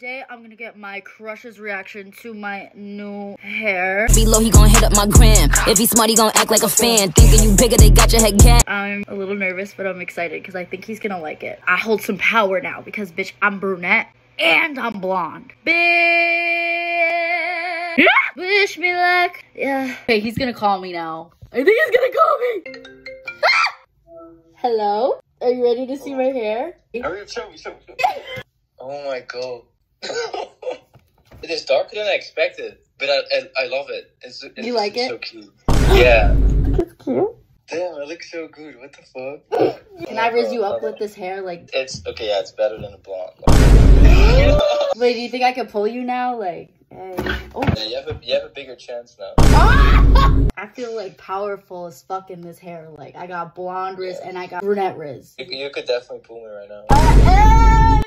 Today I'm gonna get my crush's reaction to my new hair. Below, he gon' hit up my gram. If he smart, he gon' act like a fan. Thinking you bigger, they got your head cat. I'm a little nervous, but I'm excited because I think he's gonna like it. I hold some power now because bitch, I'm brunette and I'm blonde. Bitch! Wish me luck. Yeah. Okay, he's gonna call me now. I think he's gonna call me. Hello? Are you ready to see my hair? Hurry up, show me, show me. show me. Oh my god. It is darker than I expected, but I I, I love it. It's, it's You like it's it? so cute. Yeah. It's cute. Damn, it looks so good. What the fuck? Can I rizz you up with this hair? Like, It's okay. Yeah, it's better than a blonde. wait, do you think I could pull you now? Like, hey. Oh. Yeah, you have a you have a bigger chance now. I feel like powerful as fuck in this hair. Like, I got blonde rizz and I got brunette riz. You, you could definitely pull me right now. Uh,